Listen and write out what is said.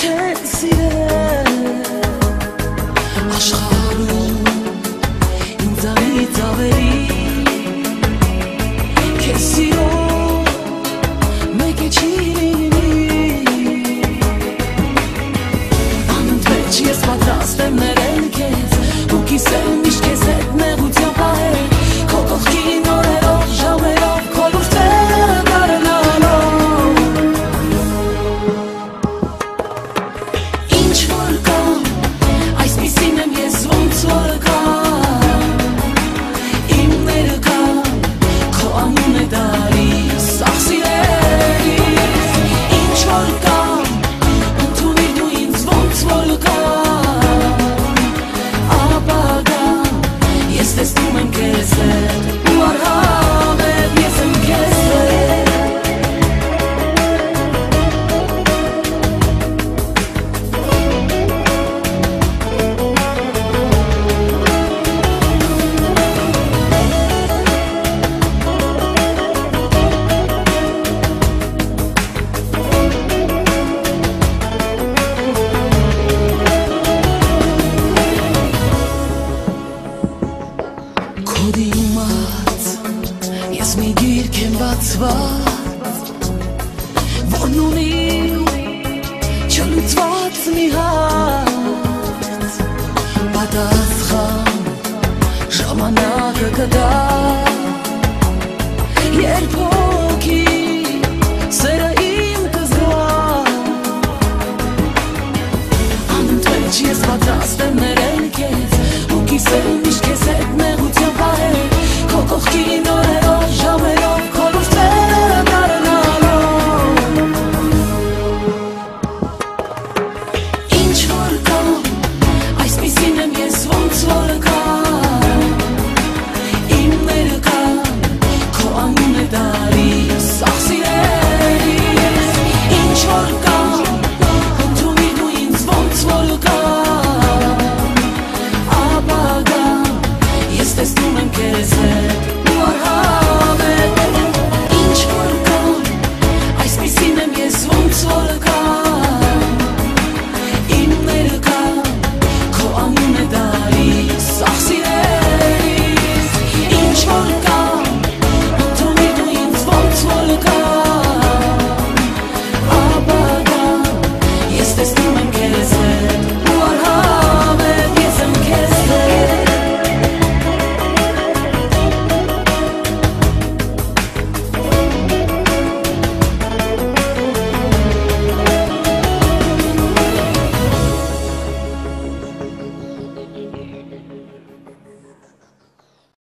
չեն սիրել աշխարում ինձանից ավելի քեզ դիրք են բացված Որն ունի չլուծված մի հարց Պատասխան ժամանակը կտա Երբ որ